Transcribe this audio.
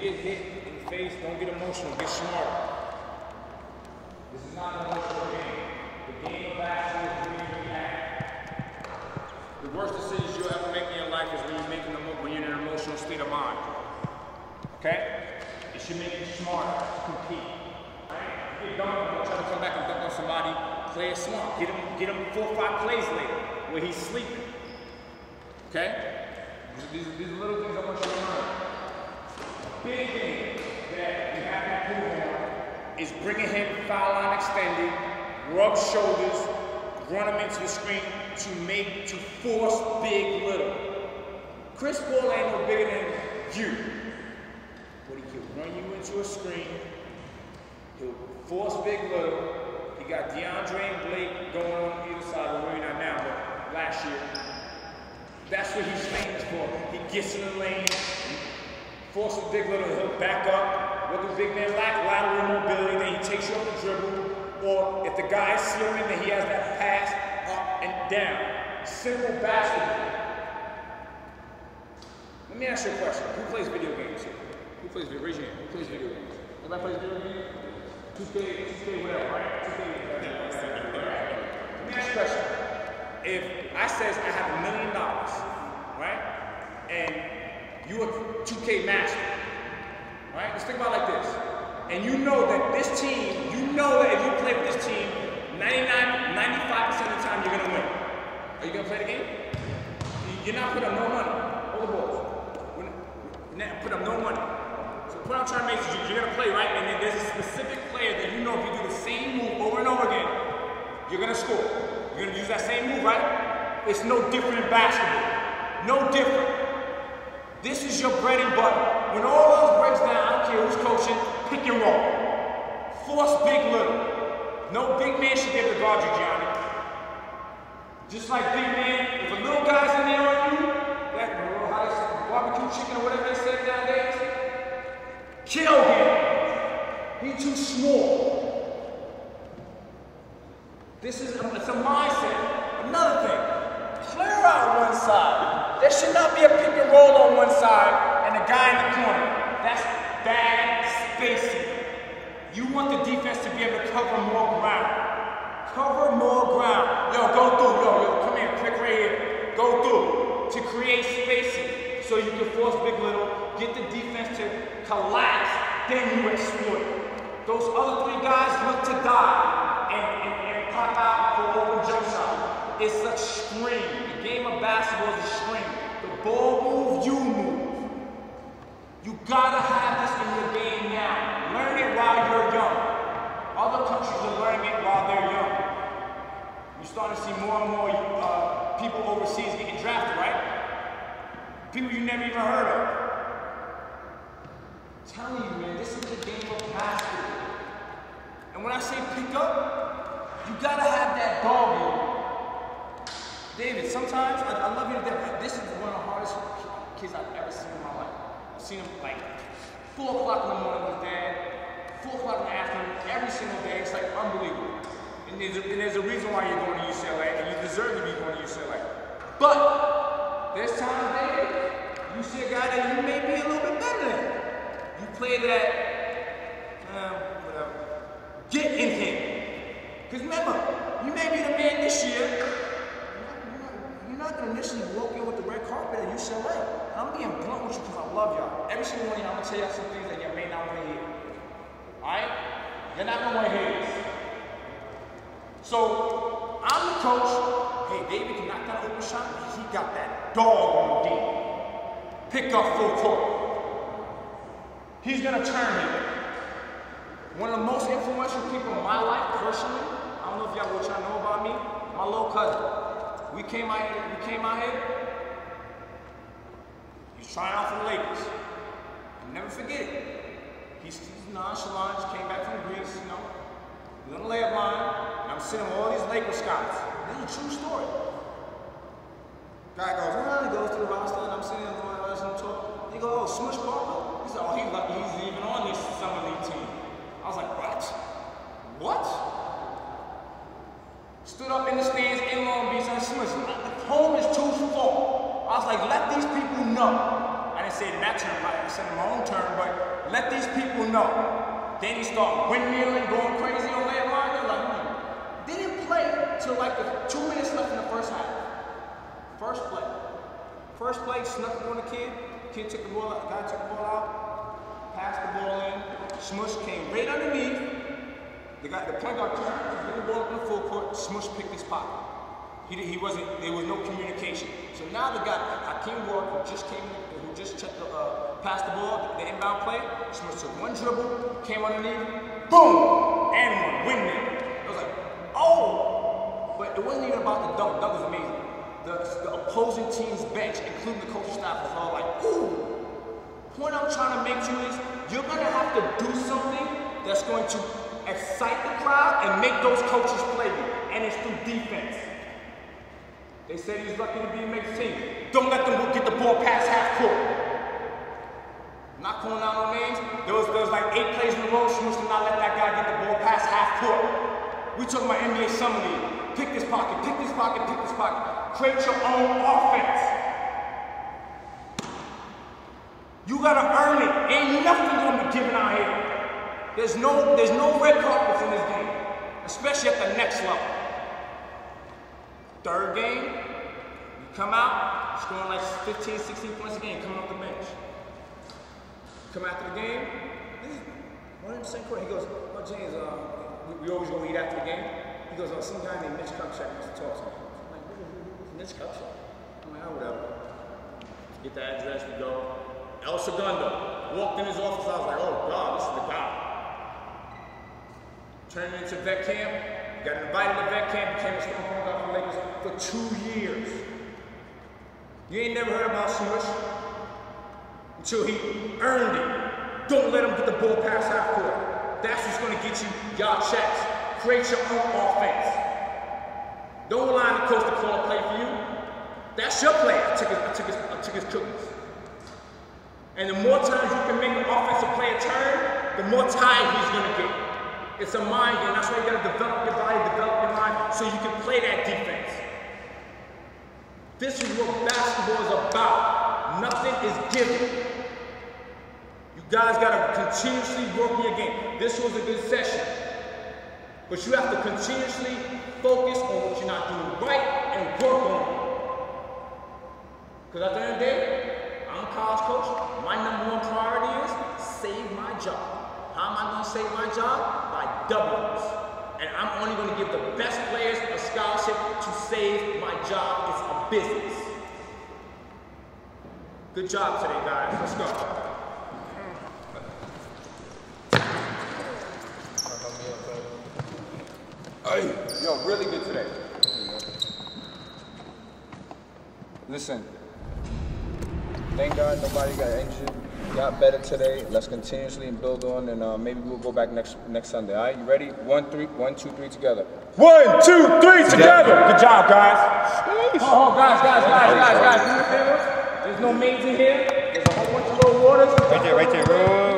Get hit in the face, don't get emotional, get smart. This is not an emotional game. The game of basketball is when you react. The worst decisions you'll ever make in your life is when you're making them when you're in an emotional state of mind. Okay? It should make you smarter to compete. Right? You get done, try to come back and dunk on somebody, play it smart. Get him, get him four or five plays later where he's sleeping. Okay? These, these, these little things I want you to learn. Big thing that you have to improve on is bringing him foul line extended, rub shoulders, run him into the screen to make, to force big little. Chris Paul ain't no bigger than you. But he can run you into a screen. He'll force big little. He got DeAndre and Blake going on either side. Well, maybe not now, but last year. That's what he's famous for. He gets in the lane, forces big little, he'll back up. What do big men lack? Lateral mobility. Then he takes you off the dribble. Or if the guy guy's slipping, then he has that pass up and down. Simple basketball. Let me ask you a question. Who plays video games here? Who plays video? Raise your hand. Who plays video games? Everybody plays video games? 2K, 2K, whatever, right? 2K, whatever. Let me ask you a question. If I says I have a million dollars, right? And you a 2K master, right? Let's think about like this. And you know that this team, you know that if you play with this team, 99, 95% of the time you're gonna win. Are you gonna play the game? You're not putting up no money. Hold the balls. We're not put up no money. So point I'm trying to make is you- you're gonna play, right? And then there's a specific player that you know if you do the same move over and over again, you're gonna score. You're gonna use that same move, right? It's no different in basketball. No different. This is your bread and butter. When all else breaks down, I don't care who's coaching, pick and roll. Force big little. No big man should able to guard you, Johnny. Just like big man, if a little guy's in there on you, that they say, barbecue chicken or whatever they say nowadays, kill him. He too small. This is it's a mindset. Another thing, clear out one side. There should not be a pick and roll on one side and a guy in the corner. That's bad spacing. You want the defense to be able to cover more ground. Cover more ground. Yo, go through. Yo, yo, come here. Pick right here. Go through to create spacing so you can force big little, get the defense to collapse, then you exploit. Those other three guys look to die and, and, and pop out for open jump shot. It's a string. The game of basketball is a string. The ball move, you move. You gotta have this in your game now. Learn it while you're young. Other countries are learning it while they're young. You're starting to see more and more uh, people overseas getting drafted, right? People you never even heard of. I'm telling you, man, this is the game of basketball. And when I say pick up, you gotta have that ball you. David, sometimes I, I love you to death. This is one of the hardest kids I've ever seen in my life. I've seen him like four o'clock in the morning with dad, four o'clock in the afternoon, every single day. It's like unbelievable. And there's, a, and there's a reason why you're going to UCLA, and you deserve to be going to UCLA. But there's times, David, you see a guy that you may be a little bit better than. You play that, um, whatever. Get in him. Because remember, you may be the man this year. Not, gonna initially walk in with the red carpet at UCLA. I'm being blunt with you because I love y'all. Every single one of y'all, I'm gonna tell y'all some things that y'all may not want to hear. Alright? You're not gonna want to hear this. So, I'm the coach. Hey, David can knock that open shot. He got that dog on D. Pick up full court. He's gonna turn him. One of the most influential people in my life, personally, I don't know if y'all what y'all know about me, my little cousin. We came out here, we came out here. He's trying out for the Lakers. I'll never forget it. He's, he's nonchalant, just came back from Greece, you know. The layup line, and I'm with all these Lakers scouts. This is a true story. Guy goes, ah, he goes to the roster, and I'm sitting there going, to him. He goes, oh, Smush Parker. He said, oh, he's, even on this summer league team. I was like, what? What? Stood up in the stands in Long Beach and Smush. The home is too full. I was like, let these people know. I didn't say that term, I said in my own term, but let these people know. Then he started windmilling, going crazy on that line. They're like, hmm. Didn't play till like the two minutes left in the first half. First play. First play, snuck it on the kid. Kid took the ball out, guy took the ball out, passed the ball in. Smush came right underneath. The guy, the point guard threw the ball up in the full court. Smush picked his pocket. He, he wasn't, there was no communication. So now the guy, Hakeem Ward, who just came, who just checked the, uh, passed the ball, the, the inbound play, Smush took one dribble, came underneath, boom, and one, windmill. I was like, oh! But it wasn't even about the dunk. Dunk was amazing. The, the opposing team's bench, including the coaching staff, was all like, ooh. Point I'm trying to make to you is, you're gonna have to do something that's going to excite the crowd and make those coaches play you. And it's through defense. They said he's lucky to be a mixed team. Don't let them get the ball past half court. I'm not calling out no names. There was, there was like eight plays in a row. Smush did not let that guy get the ball past half court. We talking about NBA Summer League. Pick this pocket, pick this pocket, pick this pocket. Create your own offense. You gotta earn it. Ain't nothing gonna be given out here. There's no, there's no red carpets in this game, especially at the next level. Third game, you come out, scoring like 15, 16 points a game, coming off the bench. Come after the game, one of them St. Croix, he goes, oh James, uh, we, we, always go eat after the game. He goes, oh, some guy named Mitch Kupchak wants to talk to me. I'm like, who's Mitch Kupchak? I'm like, oh, whatever. Get the address, we go. El Segundo walked in his office, I was like, oh God, this is the guy. Turned into vet camp, got invited to vet camp, became a strong point for two years. You ain't never heard about Smush until he earned it. Don't let him get the ball past half court. That's what's gonna get you y'all checks. Create your own offense. Don't rely on the coach to call a play for you. That's your play. I took his, I took his, I took his cookies. And the more times you can make an offensive player turn, the more tired he's gonna get. It's a mind game. That's why you gotta develop your body, develop your mind, so you can play that defense. This is what basketball is about. Nothing is given. You guys gotta continuously work on your game. This was a good session. But you have to continuously focus on what you're not doing right and work on it. Because at the end of the day, I'm a college coach. My number one priority is save my job. How am I going to save my job? By W's. And I'm only going to give the best players a scholarship to save my job. It's business. Good job today, guys. Let's go. Hey, yo, really good today. Listen, thank God nobody got injured. Got better today. Let's continuously build on, and uh, maybe we'll go back next next Sunday. All right, you ready? One, three, one, two, three, together. One, two, three, together. Good job, guys. Oh, guys, guys, guys, guys, guys. Do me a favor. There's no maids in here. There's a whole bunch of little waters. Right there, right there. Whoa.